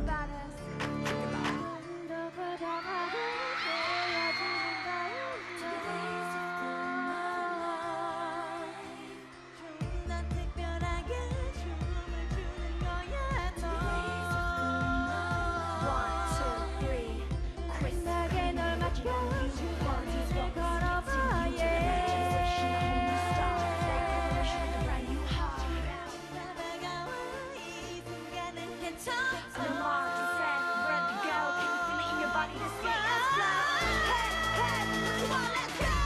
about it. Hey, hey, come on, let's go!